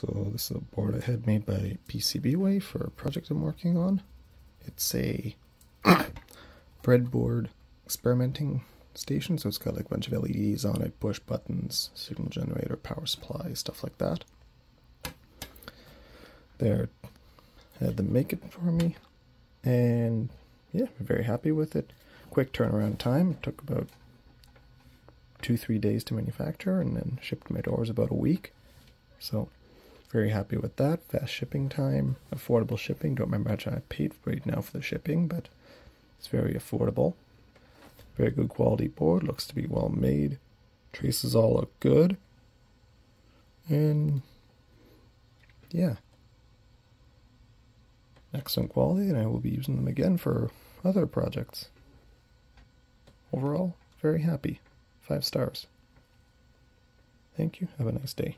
So this is a board I had made by PCBWay for a project I'm working on. It's a breadboard experimenting station, so it's got like a bunch of LEDs on it, push buttons, signal generator, power supply, stuff like that. There, had them make it for me, and yeah, I'm very happy with it. Quick turnaround time, it took about two, three days to manufacture, and then shipped my doors about a week. So, very happy with that. Fast shipping time, affordable shipping. Don't remember how much I paid right now for the shipping, but it's very affordable. Very good quality board. Looks to be well made. Traces all look good. And yeah. Excellent quality, and I will be using them again for other projects. Overall, very happy. Five stars. Thank you. Have a nice day.